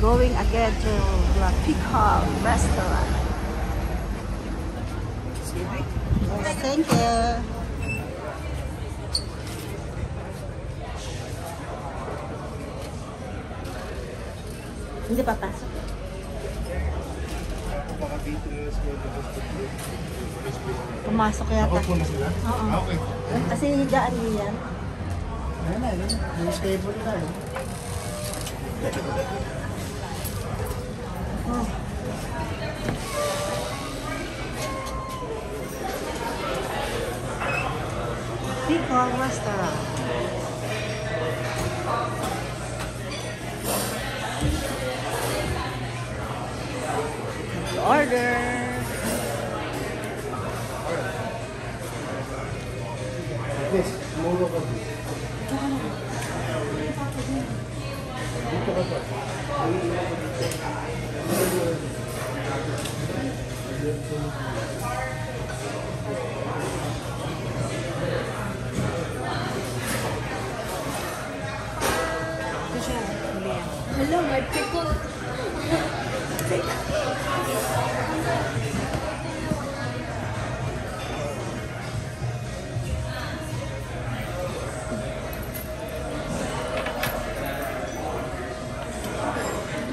going again to the Peacock Restaurant. Thank you. Hindi pa pasok. Pumasok Ako yata. po na sila? Oo. Ah, Okay. Kasi higaan niyo yan. Ayan na, yun. Yung stable na yun. Oh. Peacock Restaurant. Order. Yes, sumulo ka dito. Dito ka ba? Hello, my pickle.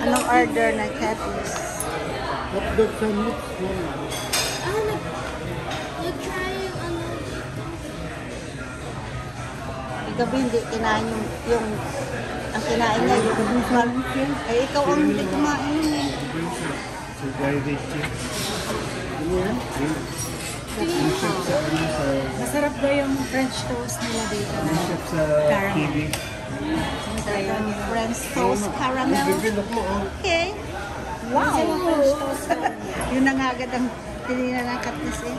Anong order na Capiz? Hotdog sandwich. Ah, nag... Nag-try yung ano... Gabi hindi kinain yung, yung ang kinain niya yung Ay, ikaw ang hindi kumain eh. Dry rich yun. Ano yan? Sa sa... Masarap daw yung French toast nila dito. Chef sa. Yung French toast caramel. Oh. Okay. Wow! yun na nga agad ang tinina ng katnis eh.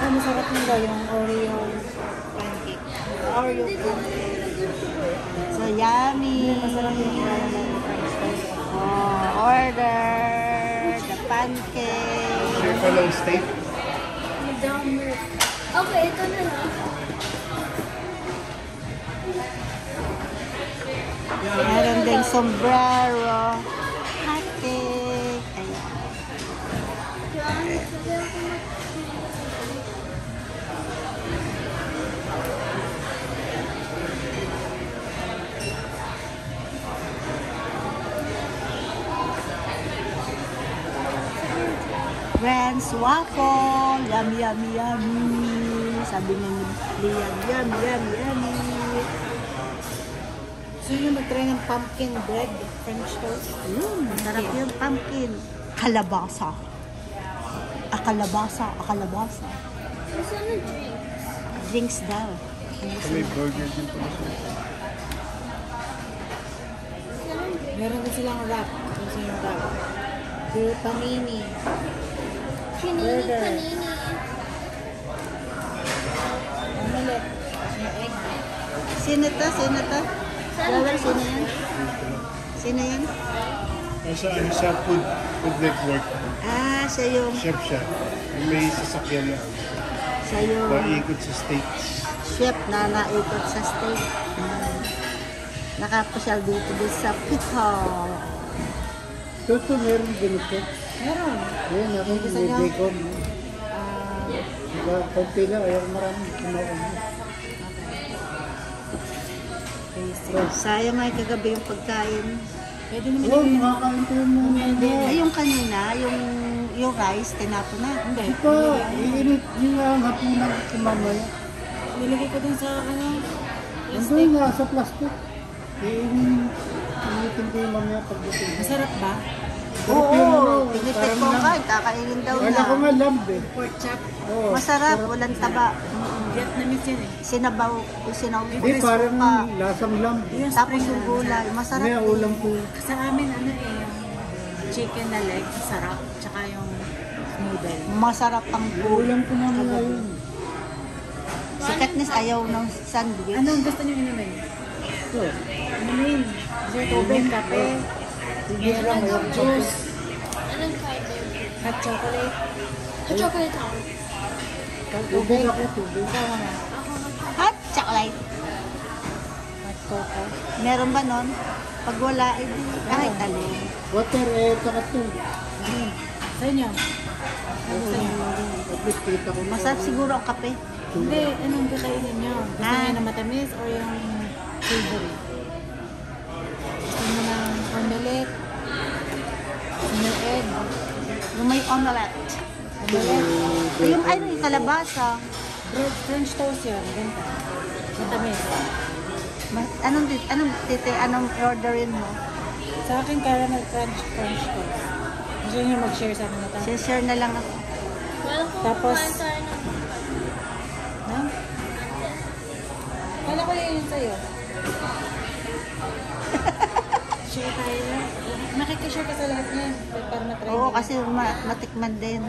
Oh, masarap daw yung Oreo pancake. Oreo pancake. So yummy! Oh, order the pancake. Ng steak. Okay, ito na lang. Meron ding sombrero. Friends waffle. Yummy, yummy, yummy. Sabi ni Liam, yummy, yummy, yummy. So yun, mag-try ng pumpkin bread French toast. Yun, masarap yung pumpkin. Kalabasa. Ah, kalabasa, ah, kalabasa. Gusto na drink. Drinks daw. May burger din po. Meron din silang wrap. Gusto yung wrap. Yung panini. Chinini, Burger. panini. Omelette. Sino to? Sino to? Lover, sino yan? Sino yan? Nasa ano siya, food, food network. Ah, siya yung, Chef siya. Yung may sasakyan na. siya yung Paikot sa states. chef na naikot sa state. Hmm. Nakapasyal dito din sa Pickle. Toto, meron ganito. Meron. Ayan, ako may niyo? bacon. Ah, Diba, konti lang, ayaw marami. Kumain. basic. Sayang nga kagabi yung pagkain. Pwede naman Oo, yung makakain tayo mo. Ay, yung kanina, yung, yung rice, tinapo na. Hindi. Ito, iinit yung hapunan ko mamaya. Nilagay ko dun sa ano. Nandun nga sa plastic. Initin ko yung mamaya pagdating. Masarap ba? Oo, yung parang ko ka, kakainin daw Wala ko na. nga lamb eh. Pork chop. Oo, Masarap, walang taba. Vietnamese yun eh. Sinabaw, sinaw, Hindi, parang pa. lasang lamb. Yung Tapos spring yung gulay, masarap. May ulam ko. Sa amin, ano eh, yung chicken na leg, sarap. Tsaka yung noodle. Masarap ang gulay. Ulam ko mamaya yun. Si Katniss ayaw ng sandwich. Anong gusto niyo inumin? Ito. Inumin. Dessert, tubig, kape, Sige lang, ko. juice, Anong fiber? hot chocolate. A chocolate tower. Tubig ako, tubig. Ikaw? Ako mag Hot chocolate. Hot coco. Meron ba nun? Pag wala, eh, di, kahit alin. Water eh, saka to. Ayun. Sa inyo? Ano. Masarap siguro ang kape. Hindi, anong kakainin nyo? Gusto Ah. nyo na matamis or yung savory? Gusto nyo ng omelette? Gusto nyo egg? Yung may omelette. Omelette? Yung ano, yung kalabasa. Bread, French toast yun. Ganito. Matamis. Ma- Anong, anong, titi, anong orderin mo? Sa akin, caramel crunch French toast. Gusto nyo mag-share sa akin na tayo? Share na lang ako. Well, Tapos-? Kala ko yun yun sa'yo. Makikishare ka sa lahat niyan. Para matry Oo, kasi ma- matikman din.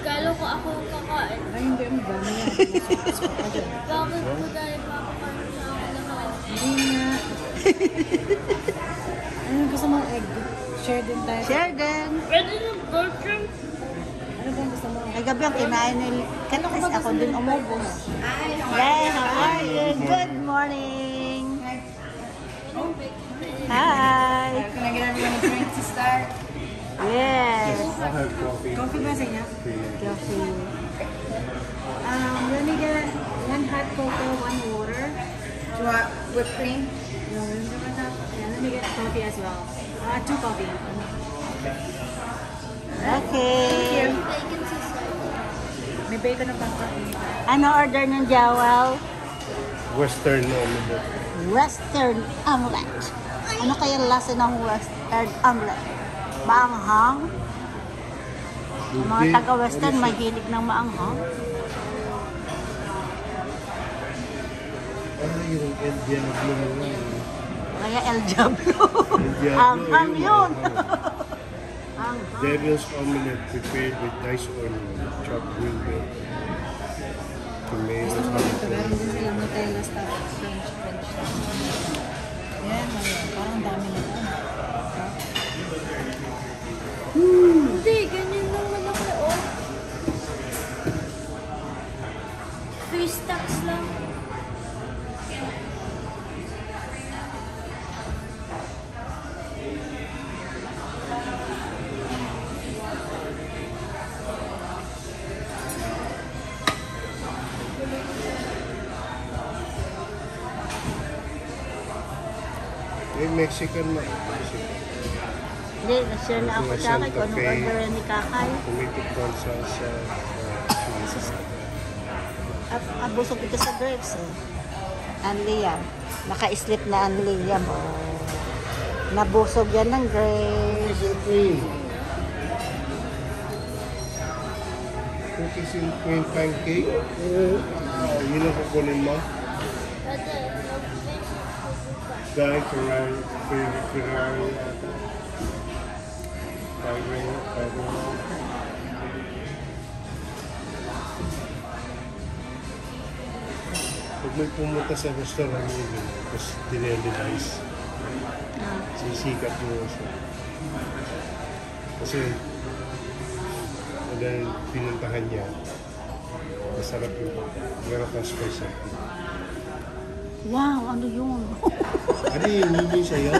Kala ko ako kakain. Ay, hindi. Ang dami yan. Bakit ko dahil papakain na ako lahat? Hindi nga. ano gusto mo? Egg? Share din tayo. Share din. Pwede ng burger? Ano bang gusto mo? Ay, gabi ang kinain nila. Katakis ako din umubos. Hi, how are you? Good morning. Hi. Can I get everyone a drink to start? Yes. I have coffee. Coffee ba sa inyo? Coffee. Um, let me get one hot cocoa, one water. Do you want whipped cream? No, yeah, let me get coffee as well. Uh, two coffee. Okay. Bacon sa side. May bacon na pang coffee. Ano order ng Jawal? Western omelette. Western omelette. Ano kaya lasa ng Western omelette? Maanghang? Ang mga taga-Western mahilig ng maanghang. Ano yung El Diablo mo nga? Kaya El Diablo. El Diablo, Ang ang yun, Devil's omelette prepared with diced onion, chopped green bean, tomatoes, Gusto mo dito, meron jalapeno. din silang Nutella stuff. French, French. Eh, Mexican na. Mexican. Hindi, na-share na ako sa akin kung anong Santa Fe. order ni Kakay. Tomato prawn salsa. uh, At abusog ito sa grapes eh. Anli yan. Naka-slip na anli yan. Oh. Nabusog yan ng grapes. Cookies and cream. Cookies and cream pancake. Uh, yun ang kukunin mo. Fish. Dahil Ferrari, Ferrari, Ferrari. Tiger, Tiger. Pag may pumunta sa restaurant yun, tapos dinelivise, sisikat mo siya. Kasi, dahil pinuntahan niya, masarap yung kang specialty. Wow, ano yun? Ano yung hindi sa'yo?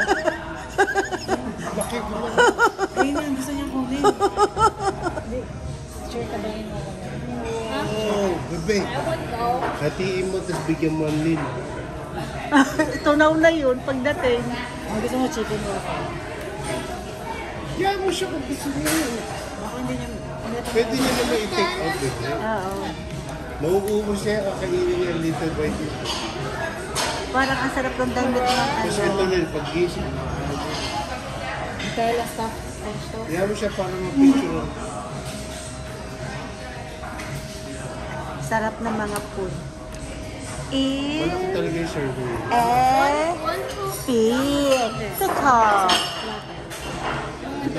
Bakit mo? Ayun na, gusto niyang kunin. Share ka ba yun ako? Oh, bebe. Hatiin mo, tapos bigyan mo ang lin. Tunaw na yun pagdating. Ang gusto mo chicken waffle. Yan mo siya kung gusto mo. Baka hindi niya, ito Pwede niya naman i-take out, bebe. Oo. Mauubos niya, kakainin niya little by little. Parang ang sarap ng damit ng Tapos ito ano. rin, pag gising, Nutella stuff French toast. yan mo siya para ma-picture. Sarap ng mga food. Wala ko In talaga yung serving. eh two. pizza. Ito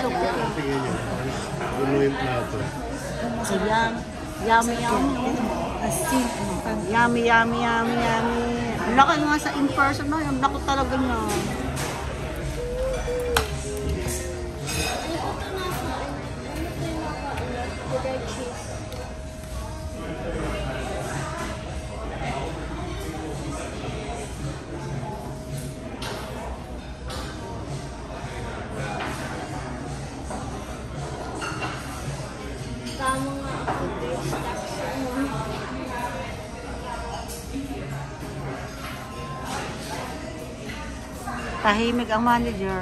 yung plato. Yummy, yummy. Asin. Ano? Yummy, yummy, yummy, yummy. Laki nga sa in-person na. Ang laki talaga niya. Ano ko ito nakain? Ano ko yung Tahimik ang manager.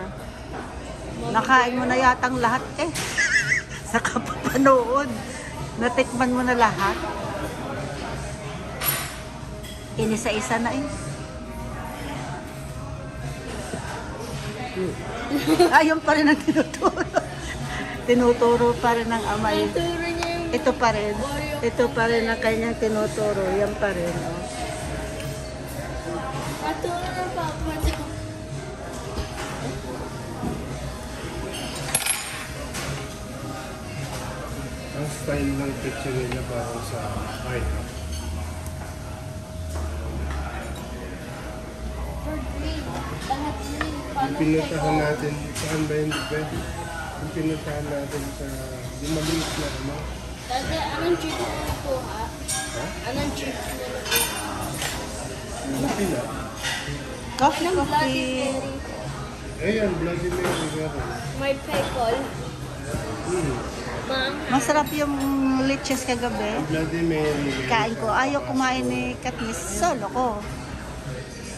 Nakain mo na yatang lahat eh. Sa kapapanood. Natikman mo na lahat. Inisa-isa na eh. Ayun pa rin ang tinuturo. tinuturo pa rin ng amay. Turo niya yung Ito pa rin. Ito pa rin ang kanyang tinuturo. Yan pa rin. Oh. Ang style ng picture nila parang sa green. Yung pinuntahan natin, saan ba yun, Be? Yung pinuntahan natin sa, yung maliit na ano, Dati, anong chips mo nakuha? Anong chips mo nakuha? malaki na. Coffee, Ng Bloody coffee. Mary. Ayan, Bloody Mary. May pickle. Hmm. Masarap yung leches kagabi. Bloody Mary. Kain ko. Ayaw kumain ni Katniss. Solo ko.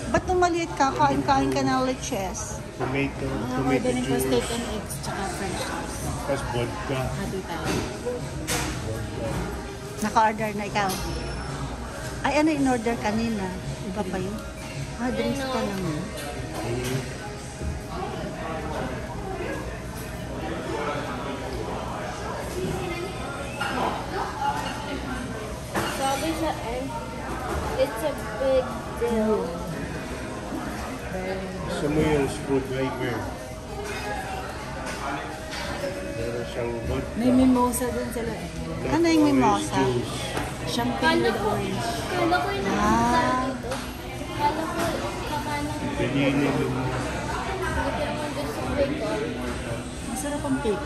Ba't nung maliit ka, kain-kain ka ng leches? Tomato, tomato ordering ko steak juice. and eggs, tsaka french toast. Tapos vodka. Hati tayo. Naka-order na ikaw. Ay, ano in-order kanina? Iba pa yun? Ah, drinks ka naman. Hmm. It's a big deal. Gusto mo yung screwdriver. Meron siyang vodka. May mimosa din sila eh. Ano yung mimosa? juice. Champagne with ko, orange. kala ko yung Ah. nakita dito. Kala ko, ako. Pwede yun yung Hindi ko naman gusto pickle. Masarap ang cake.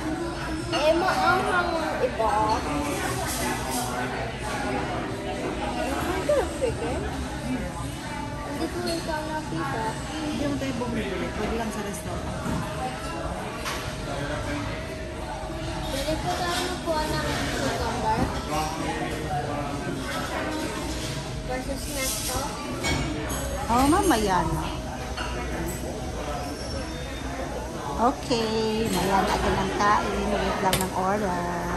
Eh, maanghang ang iba. Pickle? Hindi ko ikaw nakita. Hindi mo tayo bumibili. Pwede lang sa restaurant. Pwede ko tayo magkuha ng cucumber. Versus nesto. Oh, mamaya na. Okay, maya na agad ang kain. Wait lang ng oras.